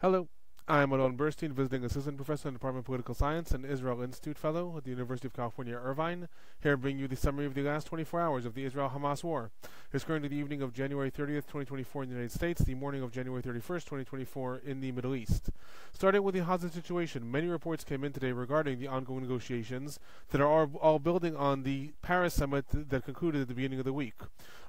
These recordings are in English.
Hello, I'm Alon Burstein, visiting assistant professor in the Department of Political Science and Israel Institute fellow at the University of California, Irvine. Here bringing you the summary of the last 24 hours of the Israel-Hamas war. It's currently the evening of January 30th, 2024 in the United States, the morning of January 31st, 2024 in the Middle East. Starting with the Gaza situation, many reports came in today regarding the ongoing negotiations that are all, building on the Paris summit that concluded at the beginning of the week.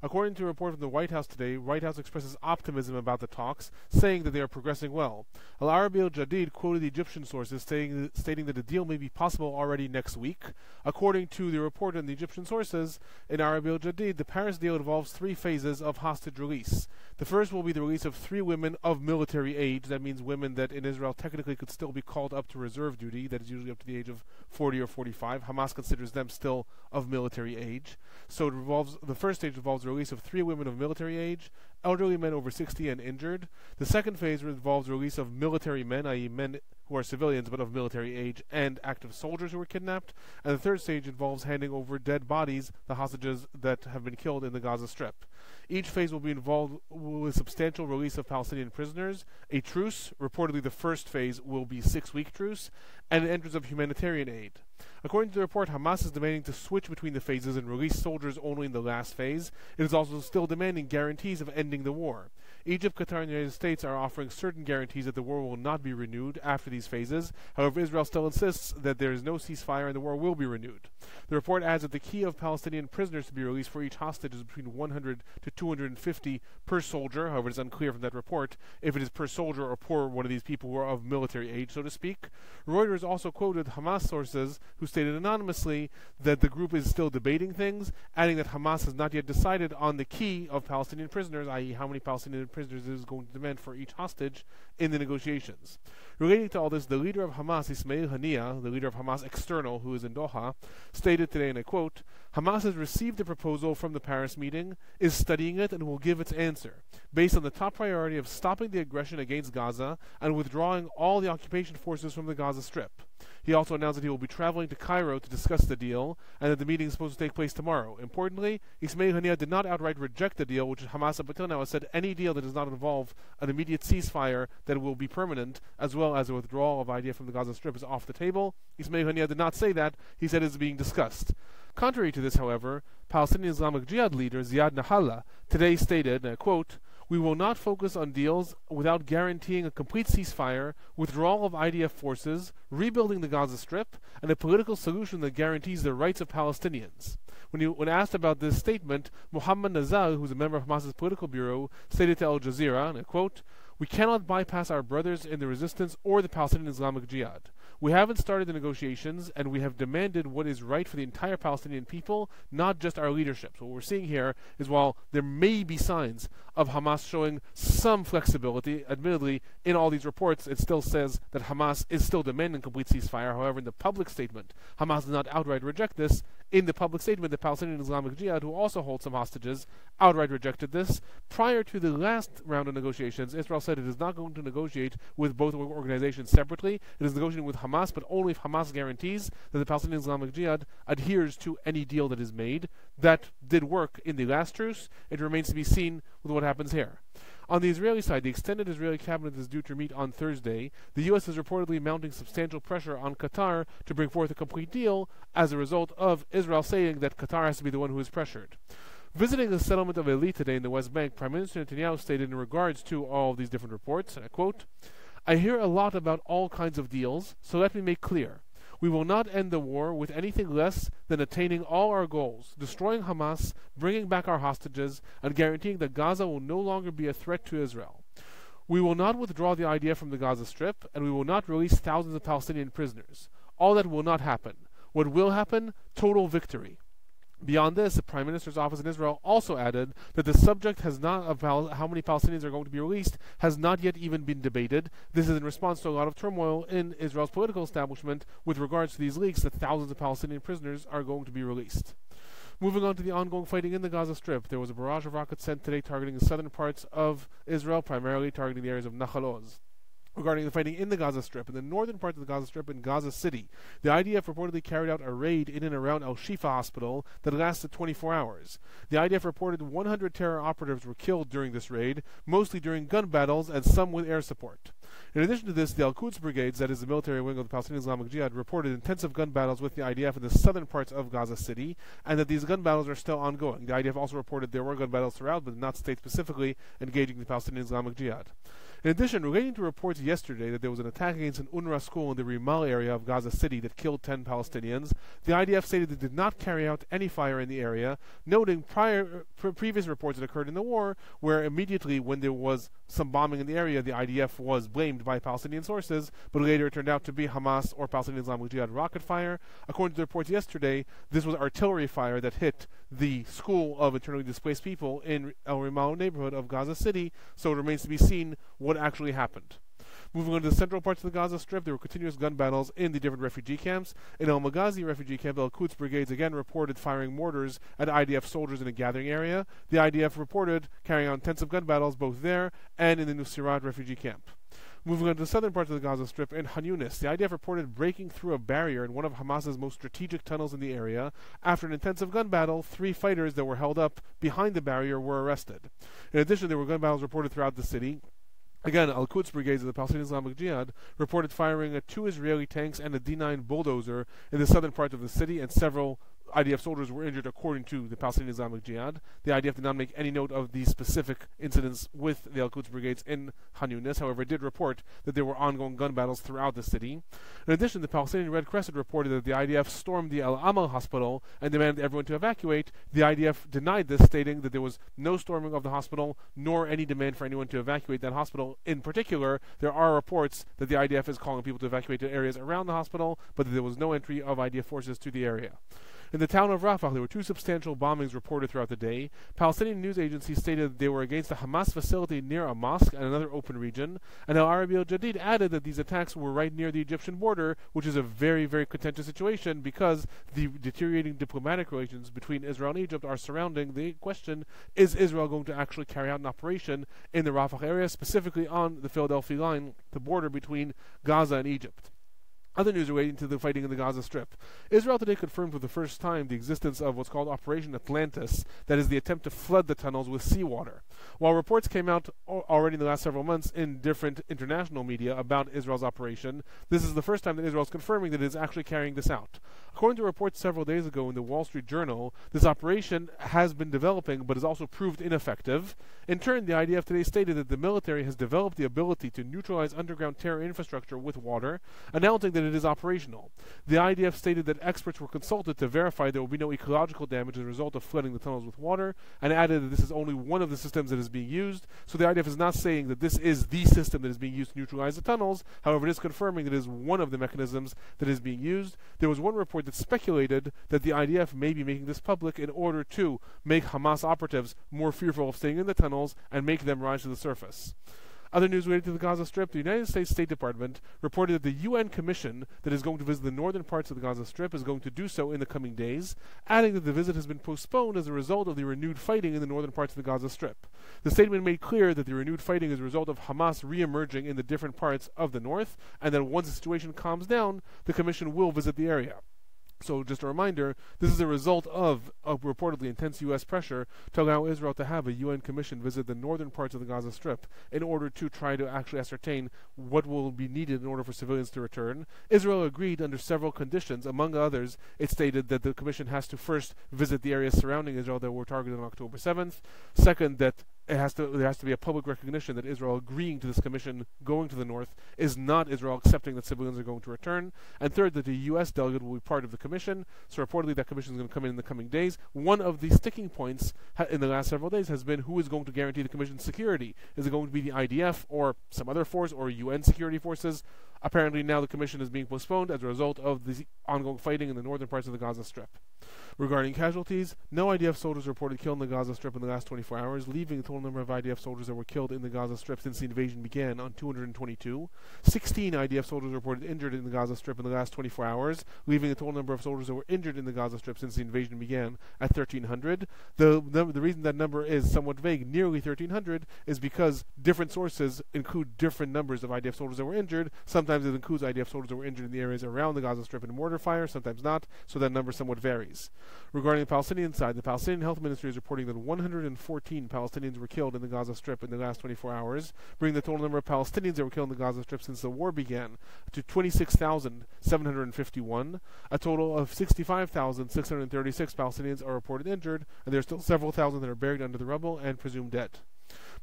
According to a report from the White House today, White House expresses optimism about the talks, saying that they are progressing well. Al Arabi al Jadid quoted Egyptian sources stating, stating that a deal may be possible already next week. According to the report in the Egyptian sources, in Arabi al Jadid, the Paris deal involves three phases of hostage release. The first will be the release of three women of military age. That means women that in Israel technically could still be called up to reserve duty, that is usually up to the age of 40 or 45. Hamas considers them still of military age. So it revolves the first stage involves the release of three women of military age, elderly men over 60 and injured. The second phase involves release of military men, i.e., men who are civilians but of military age, and active soldiers who were kidnapped. And the third stage involves handing over dead bodies, the hostages that have been killed in the Gaza Strip. Each phase will be involved with substantial release of Palestinian prisoners, a truce, reportedly the first phase will be six-week truce, and an entrance of humanitarian aid. According to the report, Hamas is demanding to switch between the phases and release soldiers only in the last phase. It is also still demanding guarantees of ending the war. Egypt, Qatar, and the United States are offering certain guarantees that the war will not be renewed after these phases. However, Israel still insists that there is no ceasefire and the war will be renewed. The report adds that the key of Palestinian prisoners to be released for each hostage is between 100 to 250 per soldier. However, it is unclear from that report if it is per soldier or per one of these people who are of military age, so to speak. Reuters also quoted Hamas sources who stated anonymously that the group is still debating things, adding that Hamas has not yet decided on the key of Palestinian prisoners, i.e., how many Palestinian prisoners is going to demand for each hostage in the negotiations. Relating to all this, the leader of Hamas, Ismail Haniyeh, the leader of Hamas External, who is in Doha, stated today, and I quote, Hamas has received the proposal from the Paris meeting, is studying it, and will give its answer, based on the top priority of stopping the aggression against Gaza and withdrawing all the occupation forces from the Gaza Strip. He also announced that he will be traveling to Cairo to discuss the deal, and that the meeting is supposed to take place tomorrow. Importantly, Ismail Haniyeh did not outright reject the deal, which Hamas up until now has said any deal that does not involve an immediate ceasefire that will be permanent, as well as a withdrawal of IDF from the Gaza Strip, is off the table. Ismail Haniyeh did not say that. He said it is being discussed. Contrary to this, however, Palestinian Islamic Jihad leader Ziad Nakhalah today stated, and I quote, we will not focus on deals without guaranteeing a complete ceasefire, withdrawal of IDF forces, rebuilding the Gaza Strip, and a political solution that guarantees the rights of Palestinians. When, he, when asked about this statement, Mohammed Nazal, who's a member of Hamas's political bureau, stated to Al Jazeera, and I quote, We cannot bypass our brothers in the resistance or the Palestinian Islamic Jihad. We haven't started the negotiations, and we have demanded what is right for the entire Palestinian people, not just our leadership. So what we're seeing here is while there may be signs of Hamas showing some flexibility, admittedly, in all these reports, it still says that Hamas is still demanding complete ceasefire. However, in the public statement, Hamas does not outright reject this. In the public statement, the Palestinian Islamic Jihad, who also hold some hostages, outright rejected this. Prior to the last round of negotiations, Israel said it is not going to negotiate with both organizations separately. It is negotiating with Hamas, but only if Hamas guarantees that the Palestinian Islamic Jihad adheres to any deal that is made. That did work in the last truce. It remains to be seen with what happens here. On the Israeli side, the extended Israeli cabinet is due to meet on Thursday. The U.S. is reportedly mounting substantial pressure on Qatar to bring forth a complete deal as a result of Israel saying that Qatar has to be the one who is pressured. Visiting the settlement of Eilit today in the West Bank, Prime Minister Netanyahu stated in regards to all these different reports, and I quote, I hear a lot about all kinds of deals, so let me make clear. We will not end the war with anything less than attaining all our goals, destroying Hamas, bringing back our hostages, and guaranteeing that Gaza will no longer be a threat to Israel. We will not withdraw the IDF from the Gaza Strip, and we will not release thousands of Palestinian prisoners. All that will not happen. What will happen? Total victory. Beyond this, the Prime Minister's office in Israel also added that the subject has not of how many Palestinians are going to be released has not yet even been debated. This is in response to a lot of turmoil in Israel's political establishment with regards to these leaks that thousands of Palestinian prisoners are going to be released. Moving on to the ongoing fighting in the Gaza Strip, there was a barrage of rockets sent today targeting the southern parts of Israel, primarily targeting the areas of Nahal Oz regarding the fighting in the Gaza Strip. In the northern part of the Gaza Strip in Gaza City, the IDF reportedly carried out a raid in and around Al Shifa Hospital that lasted 24 hours. The IDF reported 100 terror operatives were killed during this raid, mostly during gun battles and some with air support. In addition to this, the Al Quds brigades, that is the military wing of the Palestinian Islamic Jihad, reported intensive gun battles with the IDF in the southern parts of Gaza City, and that these gun battles are still ongoing. The IDF also reported there were gun battles throughout, but not state specifically engaging the Palestinian Islamic Jihad. In addition, relating to reports yesterday that there was an attack against an UNRWA school in the Rimal area of Gaza City that killed 10 Palestinians, the IDF stated it did not carry out any fire in the area, noting prior pre- previous reports that occurred in the war where immediately when there was some bombing in the area, the IDF was blamed by Palestinian sources, but later it turned out to be Hamas or Palestinian Islamic Jihad rocket fire. According to the reports yesterday, this was artillery fire that hit the school of internally displaced people in El Rimal neighborhood of Gaza City, so it remains to be seen what actually happened. Moving on to the central parts of the Gaza Strip, there were continuous gun battles in the different refugee camps. In El Maghazi refugee camp, Al Quds brigades again reported firing mortars at IDF soldiers in a gathering area. The IDF reported carrying out intensive gun battles both there and in the Nuseirat refugee camp. Moving on to the southern parts of the Gaza Strip, in Han Yunis, the IDF reported breaking through a barrier in one of Hamas's most strategic tunnels in the area. After an intensive gun battle, three fighters that were held up behind the barrier were arrested. In addition, there were gun battles reported throughout the city. Again, Al Quds brigades of the Palestinian Islamic Jihad reported firing at two Israeli tanks and a D9 bulldozer in the southern part of the city, and several IDF soldiers were injured according to the Palestinian Islamic Jihad. The IDF did not make any note of these specific incidents with the Al Quds brigades in Han Yunis, however, it did report that there were ongoing gun battles throughout the city. In addition, the Palestinian Red Crescent reported that the IDF stormed the Al Amal hospital and demanded everyone to evacuate. The IDF denied this, stating that there was no storming of the hospital nor any demand for anyone to evacuate that hospital. In particular, there are reports that the IDF is calling people to evacuate to areas around the hospital, but that there was no entry of IDF forces to the area. In the town of Rafah, there were two substantial bombings reported throughout the day. Palestinian news agencies stated they were against a Hamas facility near a mosque and another open region. And Al Arabi al Jadid added that these attacks were right near the Egyptian border, which is a very, very contentious situation because the deteriorating diplomatic relations between Israel and Egypt are surrounding the question is Israel going to actually carry out an operation in the Rafah area, specifically on the Philadelphia line, the border between Gaza and Egypt? Other news relating to the fighting in the Gaza Strip. Israel today confirmed for the first time the existence of what's called Operation Atlantis, that is the attempt to flood the tunnels with seawater. While reports came out already in the last several months in different international media about Israel's operation, this is the first time that Israel is confirming that it is actually carrying this out. According to reports several days ago in the Wall Street Journal, this operation has been developing but has also proved ineffective. In turn, the IDF today stated that the military has developed the ability to neutralize underground terror infrastructure with water, announcing that it is operational. The IDF stated that experts were consulted to verify there will be no ecological damage as a result of flooding the tunnels with water, and added that this is only one of the systems that is being used. So the IDF is not saying that this is the system that is being used to neutralize the tunnels. However, it is confirming that it is one of the mechanisms that is being used. There was one report that speculated that the IDF may be making this public in order to make Hamas operatives more fearful of staying in the tunnels and make them rise to the surface. Other news related to the Gaza Strip, the United States State Department reported that the UN Commission that is going to visit the northern parts of the Gaza Strip is going to do so in the coming days, adding that the visit has been postponed as a result of the renewed fighting in the northern parts of the Gaza Strip. The statement made clear that the renewed fighting is a result of Hamas re-emerging in the different parts of the north, and that once the situation calms down, the Commission will visit the area. So, just a reminder, this is a result of, of reportedly intense U.S. pressure to allow Israel to have a UN commission visit the northern parts of the Gaza Strip in order to try to actually ascertain what will be needed in order for civilians to return. Israel agreed under several conditions. Among others, it stated that the commission has to first visit the areas surrounding Israel that were targeted on October 7th. Second, that it has to there has to be a public recognition that Israel agreeing to this commission going to the north is not Israel accepting that civilians are going to return. And third, that the U.S. delegate will be part of the commission. So reportedly, that commission is going to come in in the coming days. One of the sticking points in the last several days has been who is going to guarantee the commission's security. Is it going to be the IDF or some other force or UN security forces? Apparently, now the commission is being postponed as a result of the ongoing fighting in the northern parts of the Gaza Strip. Regarding casualties, no IDF soldiers reported killed in the Gaza Strip in the last 24 hours, leaving the total number of IDF soldiers that were killed in the Gaza Strip since the invasion began on 222. 16 IDF soldiers reported injured in the Gaza Strip in the last 24 hours, leaving the total number of soldiers that were injured in the Gaza Strip since the invasion began at 1,300. The, the, the reason that number is somewhat vague, nearly 1,300, is because different sources include different numbers of IDF soldiers that were injured. Sometimes Sometimes it includes IDF soldiers that were injured in the areas around the Gaza Strip in mortar fire, sometimes not, so that number somewhat varies. Regarding the Palestinian side, the Palestinian Health Ministry is reporting that 114 Palestinians were killed in the Gaza Strip in the last 24 hours, bringing the total number of Palestinians that were killed in the Gaza Strip since the war began to 26,751. A total of 65,636 Palestinians are reported injured, and there are still several thousand that are buried under the rubble and presumed dead.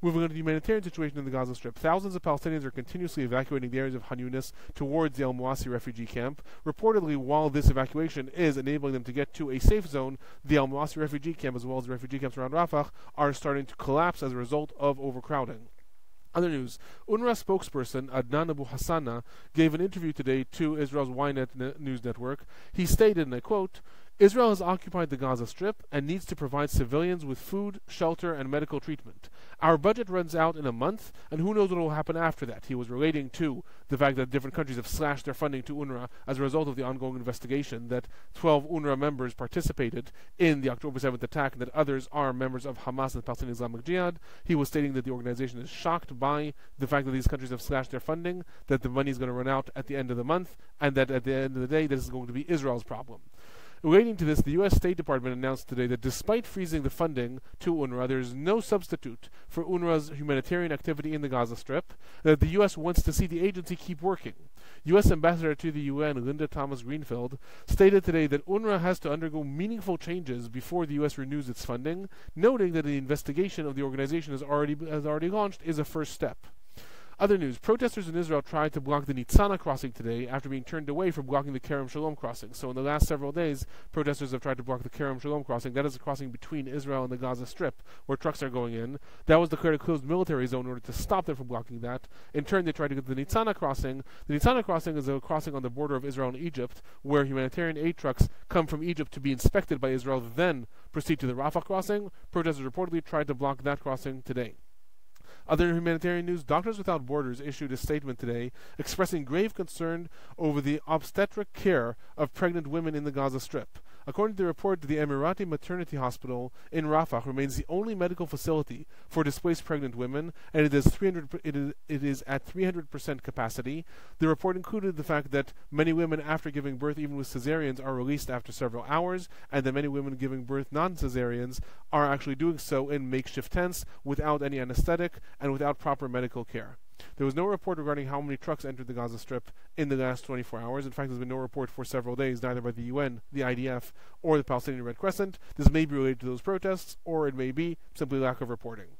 Moving on to the humanitarian situation in the Gaza Strip, thousands of Palestinians are continuously evacuating the areas of Han Yunis towards the Al Mawasi refugee camp. Reportedly, while this evacuation is enabling them to get to a safe zone, the Al Mawasi refugee camp, as well as the refugee camps around Rafah, are starting to collapse as a result of overcrowding. Other news UNRWA spokesperson Adnan Abu Hassana gave an interview today to Israel's Ynet news network. He stated, and I quote, Israel has occupied the Gaza Strip and needs to provide civilians with food, shelter, and medical treatment. Our budget runs out in a month, and who knows what will happen after that. He was relating to the fact that different countries have slashed their funding to UNRWA as a result of the ongoing investigation that 12 UNRWA members participated in the October 7th attack and that others are members of Hamas and the Palestinian Islamic Jihad. He was stating that the organization is shocked by the fact that these countries have slashed their funding, that the money is going to run out at the end of the month, and that at the end of the day, this is going to be Israel's problem. Relating to this, the U.S. State Department announced today that despite freezing the funding to UNRWA, there is no substitute for UNRWA's humanitarian activity in the Gaza Strip, that the U.S. wants to see the agency keep working. U.S. Ambassador to the UN, Linda Thomas Greenfield, stated today that UNRWA has to undergo meaningful changes before the U.S. renews its funding, noting that the investigation of the organization has already, has already launched is a first step. Other news protesters in Israel tried to block the Nitzana crossing today after being turned away from blocking the Kerem Shalom crossing. So, in the last several days, protesters have tried to block the Kerem Shalom crossing. That is a crossing between Israel and the Gaza Strip, where trucks are going in. That was declared a closed military zone in order to stop them from blocking that. In turn, they tried to get the Nitzana crossing. The Nitzana crossing is a crossing on the border of Israel and Egypt, where humanitarian aid trucks come from Egypt to be inspected by Israel, then proceed to the Rafah crossing. Protesters reportedly tried to block that crossing today. Other humanitarian news Doctors Without Borders issued a statement today expressing grave concern over the obstetric care of pregnant women in the Gaza Strip. According to the report, the Emirati Maternity Hospital in Rafah remains the only medical facility for displaced pregnant women, and it is 300. It is, it is at 300% capacity. The report included the fact that many women, after giving birth, even with cesareans, are released after several hours, and that many women giving birth non-cesareans are actually doing so in makeshift tents without any anesthetic and without proper medical care. There was no report regarding how many trucks entered the Gaza Strip in the last 24 hours. In fact, there's been no report for several days, neither by the UN, the IDF, or the Palestinian Red Crescent. This may be related to those protests, or it may be simply lack of reporting.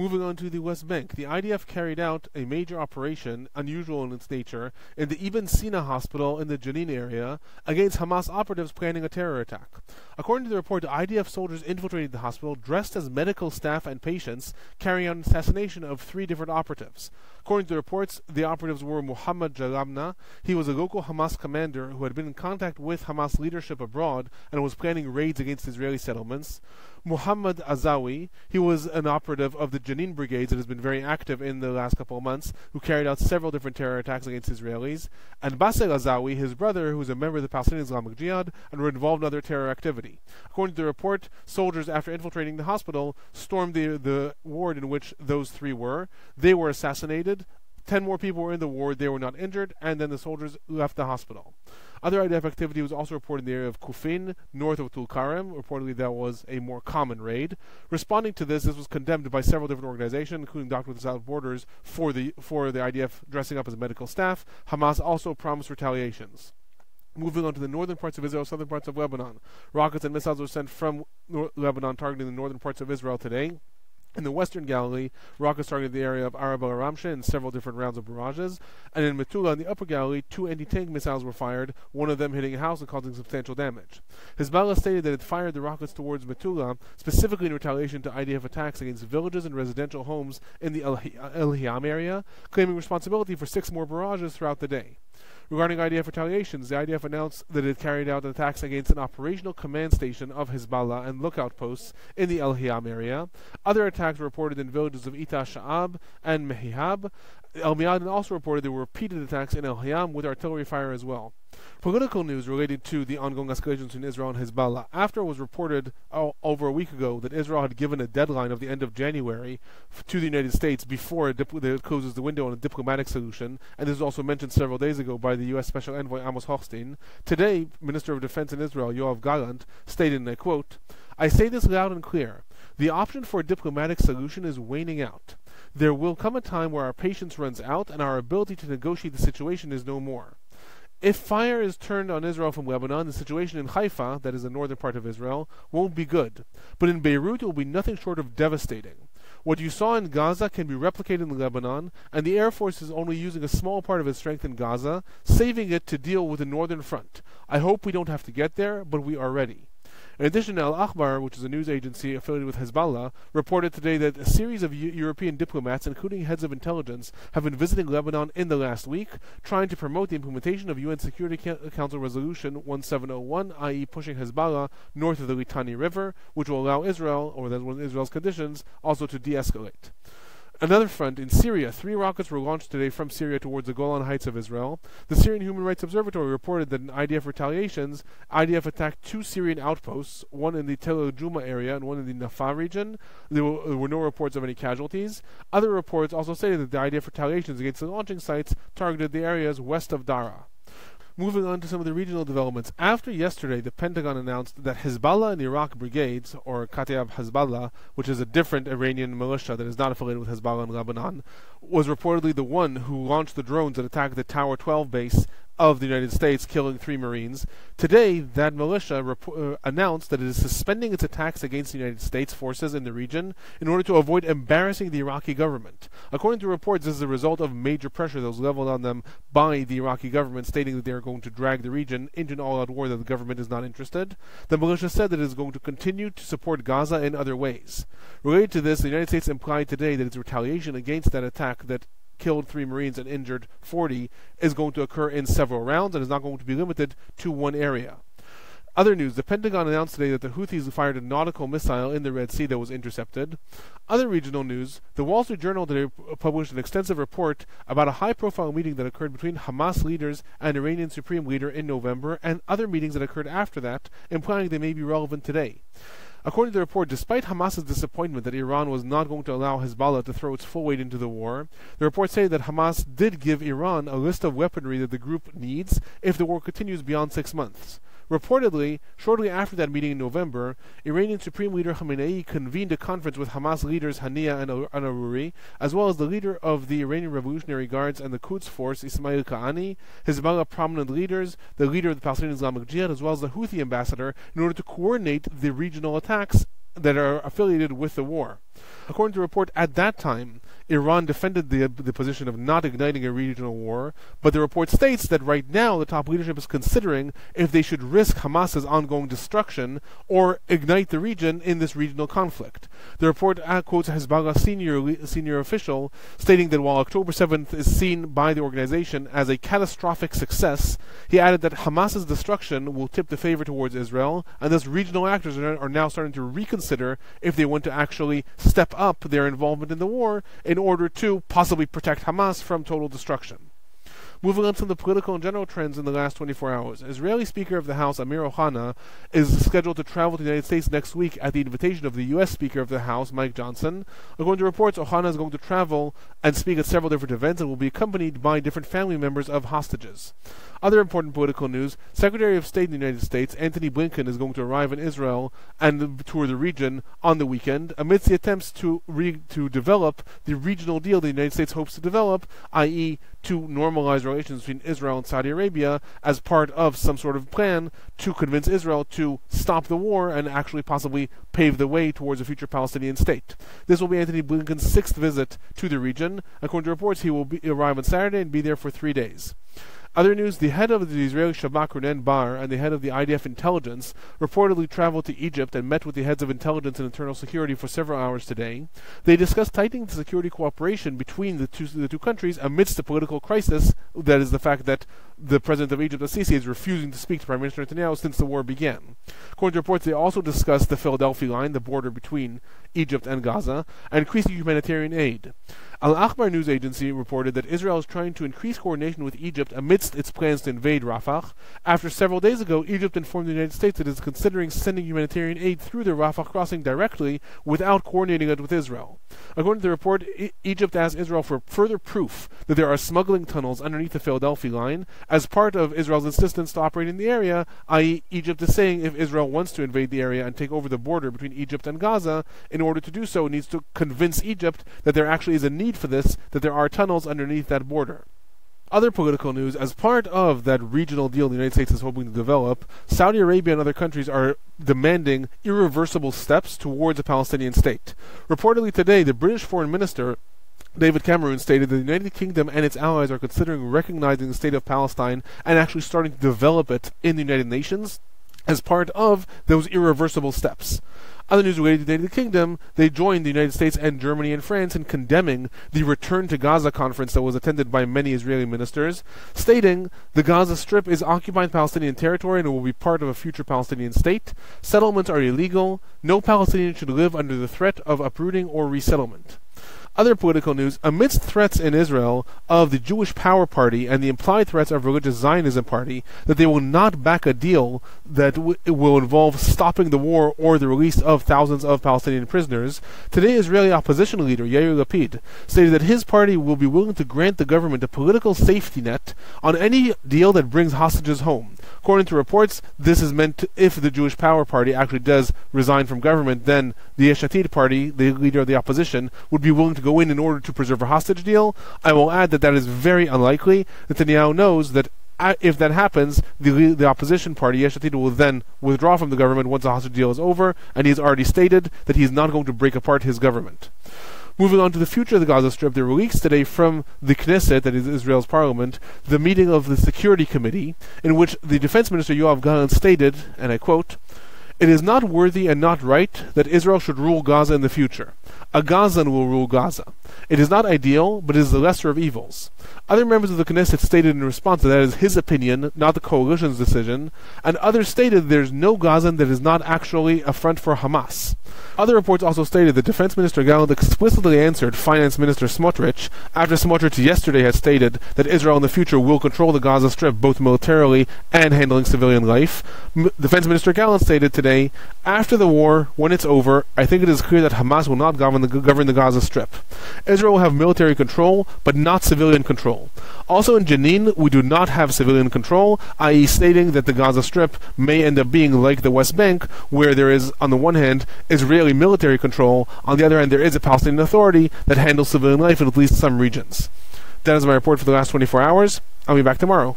Moving on to the West Bank, the IDF carried out a major operation, unusual in its nature, in the Ibn Sina hospital in the Jenin area against Hamas operatives planning a terror attack. According to the report, the IDF soldiers infiltrated the hospital dressed as medical staff and patients, carrying out an assassination of three different operatives. According to reports, the operatives were Muhammad Jalabna. He was a local Hamas commander who had been in contact with Hamas leadership abroad and was planning raids against Israeli settlements. Muhammad Azawi, he was an operative of the Jenin Brigades that has been very active in the last couple of months, who carried out several different terror attacks against Israelis. And Basel Azawi, his brother, who was a member of the Palestinian Islamic Jihad and were involved in other terror activity. According to the report, soldiers, after infiltrating the hospital, stormed the, the ward in which those three were. They were assassinated. Ten more people were in the ward, they were not injured, and then the soldiers left the hospital. Other IDF activity was also reported in the area of Kufin, north of Tulkarem. Reportedly, that was a more common raid. Responding to this, this was condemned by several different organizations, including Doctors Without Borders, for the for the IDF dressing up as medical staff. Hamas also promised retaliations. Moving on to the northern parts of Israel, southern parts of Lebanon. Rockets and missiles were sent from Lebanon targeting the northern parts of Israel today. In the western Galilee, rockets targeted the area of Arab al Ramsha in several different rounds of barrages. And in Metula, in the upper Galilee, two anti tank missiles were fired, one of them hitting a house and causing substantial damage. Hezbollah stated that it fired the rockets towards Metula specifically in retaliation to IDF attacks against villages and residential homes in the El Hiam area, claiming responsibility for six more barrages throughout the day. Regarding IDF retaliations, the IDF announced that it carried out attacks against an operational command station of Hezbollah and lookout posts in the El Hiam area. Other attacks were reported in villages of Ita Sha'ab and Mehihab, El Mayadin also reported there were repeated attacks in El Hayam with artillery fire as well. Political news related to the ongoing escalations between Israel and Hezbollah. After it was reported oh, over a week ago that Israel had given a deadline of the end of January to the United States before it, it closes the window on a diplomatic solution, and this was also mentioned several days ago by the U.S. Special Envoy Amos Hochstein. Today, Minister of Defense in Israel, Yoav Gallant, stated, and I quote, I say this loud and clear. The option for a diplomatic solution is waning out. There will come a time where our patience runs out and our ability to negotiate the situation is no more. If fire is turned on Israel from Lebanon, the situation in Haifa, that is the northern part of Israel, won't be good. But in Beirut, it will be nothing short of devastating. What you saw in Gaza can be replicated in Lebanon, and the Air Force is only using a small part of its strength in Gaza, saving it to deal with the northern front. I hope we don't have to get there, but we are ready. In addition, Al Akhbar, which is a news agency affiliated with Hezbollah, reported today that a series of U- European diplomats, including heads of intelligence, have been visiting Lebanon in the last week, trying to promote the implementation of UN Security Council Resolution 1701, i.e., pushing Hezbollah north of the Litani River, which will allow Israel, or that's one of Israel's conditions, also to de escalate. Another front in Syria, three rockets were launched today from Syria towards the Golan Heights of Israel. The Syrian Human Rights Observatory reported that in IDF retaliations, IDF attacked two Syrian outposts, one in the Tel El Juma area and one in the Nafah region. There were, there were, no reports of any casualties. Other reports also stated that the IDF retaliations against the launching sites targeted the areas west of Dara. Moving on to some of the regional developments. After yesterday, the Pentagon announced that Hezbollah and Iraq brigades, or Kataib Hezbollah, which is a different Iranian militia that is not affiliated with Hezbollah in Lebanon, was reportedly the one who launched the drones that attacked the Tower 12 base of the United States, killing three Marines. Today, that militia rep- uh, announced that it is suspending its attacks against the United States forces in the region in order to avoid embarrassing the Iraqi government. According to reports, this is a result of major pressure that was leveled on them by the Iraqi government, stating that they are going to drag the region into an all out war that the government is not interested. The militia said that it is going to continue to support Gaza in other ways. Related to this, the United States implied today that its retaliation against that attack that killed three Marines and injured 40 is going to occur in several rounds and is not going to be limited to one area. Other news the Pentagon announced today that the Houthis fired a nautical missile in the Red Sea that was intercepted. Other regional news the Wall Street Journal today published an extensive report about a high profile meeting that occurred between Hamas leaders and Iranian Supreme Leader in November and other meetings that occurred after that, implying they may be relevant today. According to the report, despite Hamas's disappointment that Iran was not going to allow Hezbollah to throw its full weight into the war, the reports say that Hamas did give Iran a list of weaponry that the group needs if the war continues beyond six months. Reportedly, shortly after that meeting in November, Iranian Supreme Leader Khamenei convened a conference with Hamas leaders Haniya and Aruri, as well as the leader of the Iranian Revolutionary Guards and the Quds Force, Ismail Qaani, Hezbollah prominent leaders, the leader of the Palestinian Islamic Jihad, as well as the Houthi ambassador, in order to coordinate the regional attacks that are affiliated with the war. According to a report at that time, Iran defended the, the position of not igniting a regional war, but the report states that right now the top leadership is considering if they should risk Hamas's ongoing destruction or ignite the region in this regional conflict. The report uh, quotes Hezbollah senior senior official stating that while October 7th is seen by the organization as a catastrophic success, he added that Hamas's destruction will tip the favor towards Israel, and thus regional actors are, are now starting to reconsider if they want to actually step up their involvement in the war in in order to possibly protect Hamas from total destruction. Moving on to the political and general trends in the last 24 hours. Israeli Speaker of the House Amir Ohana is scheduled to travel to the United States next week at the invitation of the U.S. Speaker of the House, Mike Johnson. According to reports, Ohana is going to travel and speak at several different events and will be accompanied by different family members of hostages. Other important political news Secretary of State in the United States, Antony Blinken, is going to arrive in Israel and tour the region on the weekend amidst the attempts to, re- to develop the regional deal the United States hopes to develop, i.e., to normalize relations between Israel and Saudi Arabia as part of some sort of plan to convince Israel to stop the war and actually possibly pave the way towards a future Palestinian state. This will be Antony Blinken's sixth visit to the region. According to reports, he will be, arrive on Saturday and be there for three days. Other news the head of the Israeli Shabak Ronen Bar and the head of the IDF intelligence reportedly traveled to Egypt and met with the heads of intelligence and internal security for several hours today. They discussed tightening the security cooperation between the two, the two countries amidst the political crisis that is the fact that the president of Egypt, Sisi, is refusing to speak to Prime Minister Netanyahu since the war began. According to reports, they also discussed the Philadelphia line, the border between Egypt and Gaza, and increasing humanitarian aid. Al Akhbar news agency reported that Israel is trying to increase coordination with Egypt amidst its plans to invade Rafah. After several days ago, Egypt informed the United States that it is considering sending humanitarian aid through the Rafah crossing directly without coordinating it with Israel. According to the report, I- Egypt asked Israel for further proof that there are smuggling tunnels underneath the Philadelphia line as part of Israel's insistence to operate in the area, i.e., Egypt is saying if Israel wants to invade the area and take over the border between Egypt and Gaza, in order to do so, it needs to convince Egypt that there actually is a need for this, that there are tunnels underneath that border. Other political news as part of that regional deal the United States is hoping to develop, Saudi Arabia and other countries are demanding irreversible steps towards a Palestinian state. Reportedly today, the British foreign minister David Cameron stated that the United Kingdom and its allies are considering recognizing the state of Palestine and actually starting to develop it in the United Nations as part of those irreversible steps. Other news related to the United Kingdom, they joined the United States and Germany and France in condemning the Return to Gaza conference that was attended by many Israeli ministers, stating the Gaza Strip is occupied Palestinian territory and will be part of a future Palestinian state. Settlements are illegal. No Palestinian should live under the threat of uprooting or resettlement. Other political news amidst threats in Israel of the Jewish Power Party and the implied threats of religious Zionism Party that they will not back a deal that w- will involve stopping the war or the release of thousands of Palestinian prisoners, today Israeli opposition leader Yair Lapid stated that his party will be willing to grant the government a political safety net on any deal that brings hostages home. According to reports, this is meant to, if the Jewish Power Party actually does resign from government, then the Yesh Atid party, the leader of the opposition, would be willing to go in in order to preserve a hostage deal. I will add that that is very unlikely. Netanyahu knows that uh, if that happens, the the opposition party Yesh Atid will then withdraw from the government once the hostage deal is over, and he has already stated that he is not going to break apart his government. Moving on to the future of the Gaza Strip, there were leaks today from the Knesset, that is Israel's parliament, the meeting of the Security Committee, in which the Defense Minister Yoav Gallant stated, and I quote, It is not worthy and not right that Israel should rule Gaza in the future. A Gazan will rule Gaza. It is not ideal, but it is the lesser of evils. Other members of the Knesset stated in response that that is his opinion, not the coalition's decision, and others stated there is no Gazan that is not actually a front for Hamas. Other reports also stated that Defense Minister Gallant explicitly answered Finance Minister Smotrich after Smotrich yesterday had stated that Israel in the future will control the Gaza Strip both militarily and handling civilian life. M- Defense Minister Gallant stated today, after the war, when it's over, I think it is clear that Hamas will not govern the, govern the Gaza Strip. Israel will have military control, but not civilian control. Also in Jenin, we do not have civilian control, i.e., stating that the Gaza Strip may end up being like the West Bank, where there is, on the one hand, Israeli military control, on the other hand, there is a Palestinian Authority that handles civilian life in at least some regions. That is my report for the last 24 hours. I'll be back tomorrow.